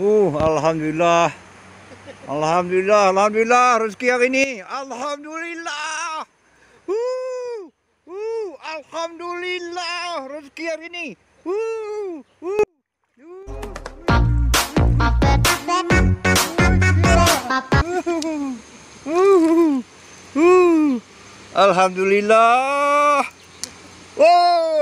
Uh, alhamdulillah. Alhamdulillah, alhamdulillah rezeki hari ini. Alhamdulillah. Uh, uh, alhamdulillah rezeki hari ini. Uh, uh, uh, uh, uh. Alhamdulillah. Wow.